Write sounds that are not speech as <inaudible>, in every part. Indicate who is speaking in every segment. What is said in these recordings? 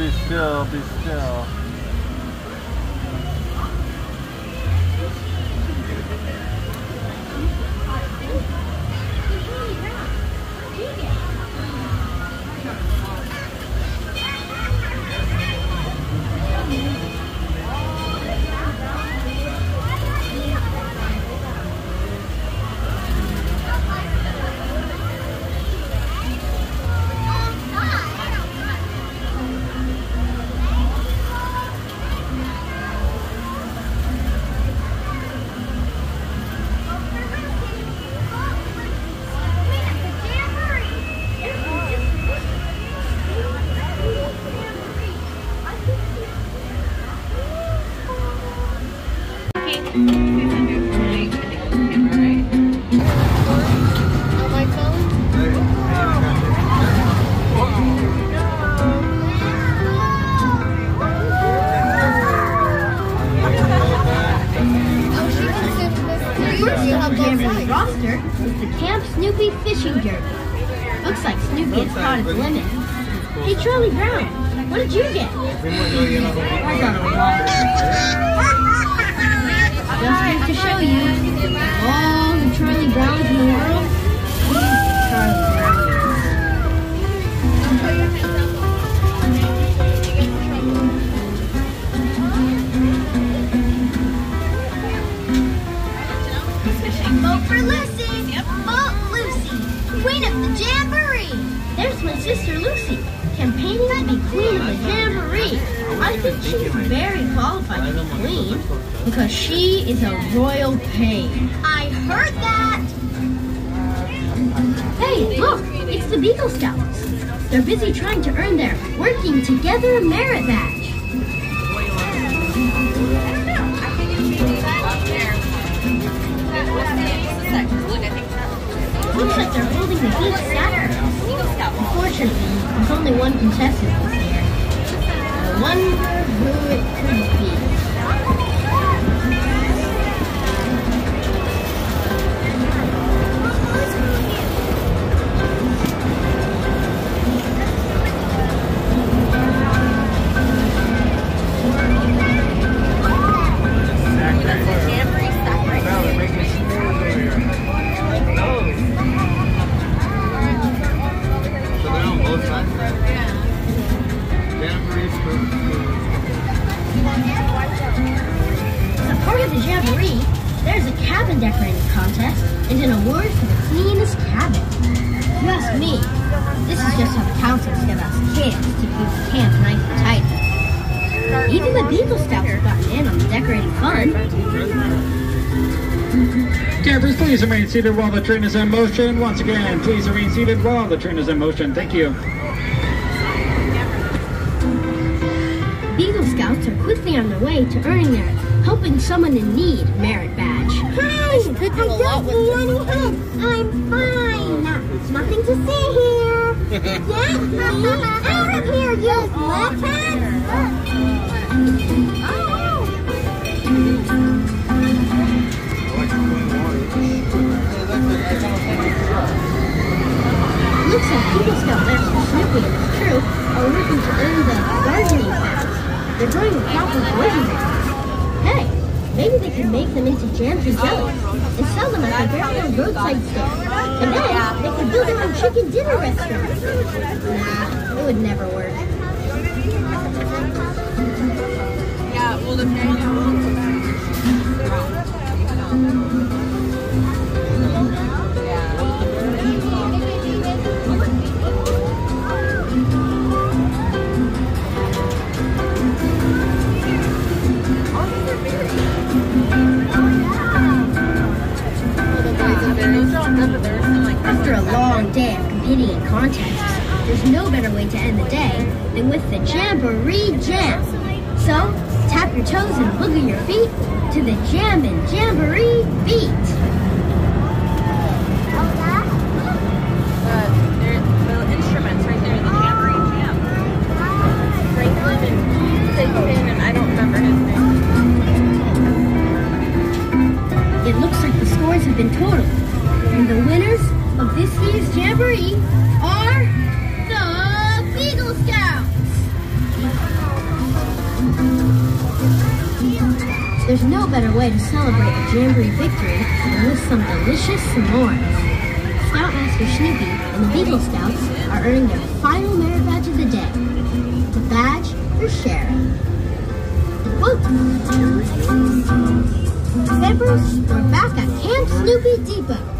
Speaker 1: be still, be still.
Speaker 2: Roster Camp Snoopy Fishing Derby. Looks like Snoopy has caught his limit. Hey Charlie Brown, what did you get? I got a. Just goes to show you, all the Charlie Browns in the world,
Speaker 3: Vote for Lucy! Vote Lucy! Queen of the Jamboree!
Speaker 2: There's my sister Lucy, campaigning to be queen of the Jamboree. I think she's very qualified to be queen because she is a royal pain.
Speaker 3: I heard that!
Speaker 2: Hey, look, it's the Beagle Scouts. They're busy trying to earn their Working Together merit badge. Looks like they're holding the Beagle Scout. Unfortunately, there's only one contestant decorating contest and an award for the cleanest cabin. Ask me, this is just how the councils give us kids to keep the camp nice and tidy. Even the Beagle Scouts have gotten in on the decorating fun.
Speaker 4: Campers, please remain seated while the train is in motion. Once again, please remain seated while the train is in motion. Thank you.
Speaker 2: Beagle Scouts are quickly on their way to earning their Helping Someone in Need merit badge.
Speaker 3: Hi! I don't need any help. I'm fine. Nothing to see here. <laughs> Get me out of here, you flathead!
Speaker 2: Looks like Beagle Scout Master Snoopy and his crew are working to earn the gardening badge. They're growing a crop of boysenberries. Hey, maybe they can make them into jams and jellies and sell them at their very own roadside stand. And then they could build their own chicken dinner restaurant. Nah, it would never work.
Speaker 5: Yeah, well, the
Speaker 2: there's no better way to end the day than with the Jamboree Jam. So, tap your toes and boogie your feet to the Jam and Jamboree beat.
Speaker 5: the instruments right there, the Jamboree Jam. Franklin and I don't remember his name.
Speaker 2: It looks like the scores have been totaled. And the winners of this year's Jamboree are the Beagle Scouts. There's no better way to celebrate the Jamboree victory than with some delicious s'mores. Scoutmaster Snoopy and the Beagle Scouts are earning their final merit badge of the day, the badge for sharing. Whoa! Members, we're back at Camp Snoopy Depot.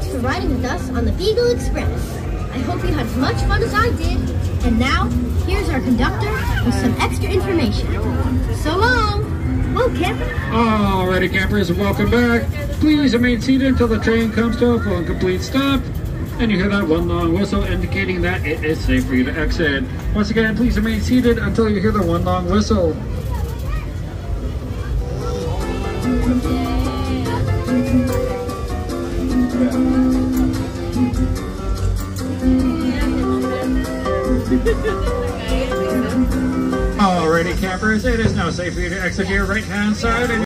Speaker 2: Thanks for riding with us on the Beagle Express. I hope you had as much fun as I did. And now, here's our conductor with some extra information. So long! Whoa, camper!
Speaker 4: Alrighty, campers, welcome back. Please remain seated until the train comes to a full and complete stop. And you hear that one long whistle indicating that it is safe for you to exit. Once again, please remain seated until you hear the one long whistle. Alrighty, campers, it is now safe for you to exit your right hand side. and